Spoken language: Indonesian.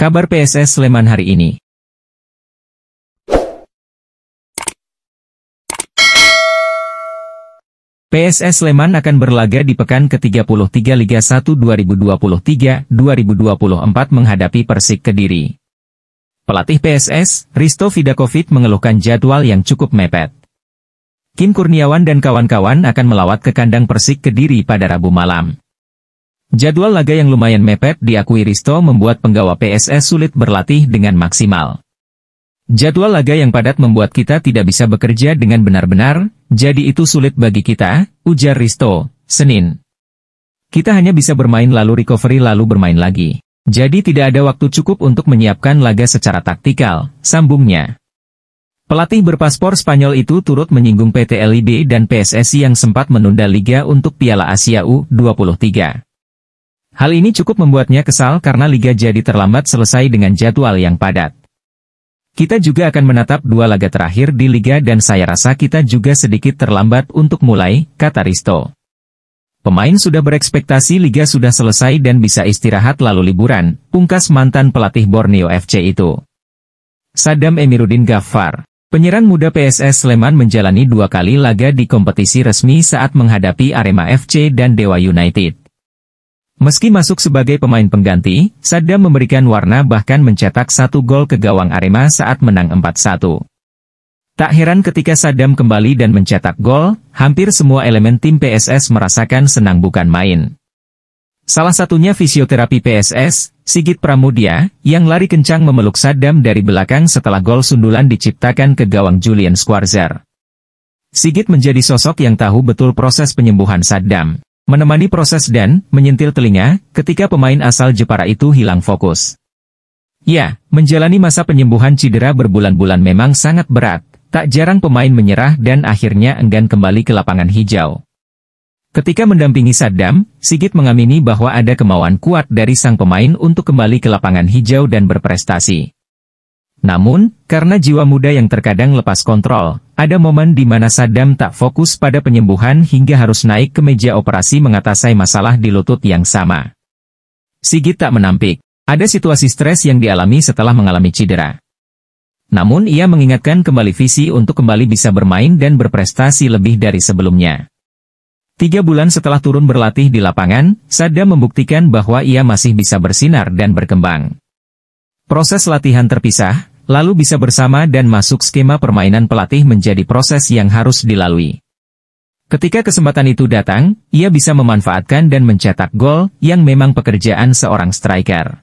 Kabar PSS Sleman hari ini. PSS Sleman akan berlaga di pekan ke-33 Liga 1 2023-2024 menghadapi Persik Kediri. Pelatih PSS, Risto Vidakovic mengeluhkan jadwal yang cukup mepet. Kim Kurniawan dan kawan-kawan akan melawat ke kandang Persik Kediri pada Rabu malam. Jadwal laga yang lumayan mepet diakui Risto membuat penggawa PSS sulit berlatih dengan maksimal. Jadwal laga yang padat membuat kita tidak bisa bekerja dengan benar-benar, jadi itu sulit bagi kita, ujar Risto, Senin. Kita hanya bisa bermain lalu recovery lalu bermain lagi. Jadi tidak ada waktu cukup untuk menyiapkan laga secara taktikal, sambungnya. Pelatih berpaspor Spanyol itu turut menyinggung PT LIB dan PSSI yang sempat menunda Liga untuk Piala Asia U23. Hal ini cukup membuatnya kesal karena Liga jadi terlambat selesai dengan jadwal yang padat. Kita juga akan menatap dua laga terakhir di Liga dan saya rasa kita juga sedikit terlambat untuk mulai, kata Risto. Pemain sudah berekspektasi Liga sudah selesai dan bisa istirahat lalu liburan, pungkas mantan pelatih Borneo FC itu. Sadam Emiruddin Ghaffar, penyerang muda PSS Sleman menjalani dua kali laga di kompetisi resmi saat menghadapi Arema FC dan Dewa United. Meski masuk sebagai pemain pengganti, Saddam memberikan warna bahkan mencetak satu gol ke gawang Arema saat menang 4-1. Tak heran ketika Saddam kembali dan mencetak gol, hampir semua elemen tim PSS merasakan senang bukan main. Salah satunya fisioterapi PSS, Sigit Pramudia, yang lari kencang memeluk Saddam dari belakang setelah gol sundulan diciptakan ke gawang Julian Squarzer. Sigit menjadi sosok yang tahu betul proses penyembuhan Saddam menemani proses dan menyentil telinga ketika pemain asal Jepara itu hilang fokus. Ya, menjalani masa penyembuhan cedera berbulan-bulan memang sangat berat, tak jarang pemain menyerah dan akhirnya enggan kembali ke lapangan hijau. Ketika mendampingi Saddam, Sigit mengamini bahwa ada kemauan kuat dari sang pemain untuk kembali ke lapangan hijau dan berprestasi. Namun, karena jiwa muda yang terkadang lepas kontrol, ada momen di mana Saddam tak fokus pada penyembuhan hingga harus naik ke meja operasi mengatasi masalah di lutut yang sama. Sigit tak menampik, ada situasi stres yang dialami setelah mengalami cedera. Namun ia mengingatkan kembali visi untuk kembali bisa bermain dan berprestasi lebih dari sebelumnya. Tiga bulan setelah turun berlatih di lapangan, Saddam membuktikan bahwa ia masih bisa bersinar dan berkembang. Proses latihan terpisah, lalu bisa bersama dan masuk skema permainan pelatih menjadi proses yang harus dilalui. Ketika kesempatan itu datang, ia bisa memanfaatkan dan mencetak gol, yang memang pekerjaan seorang striker.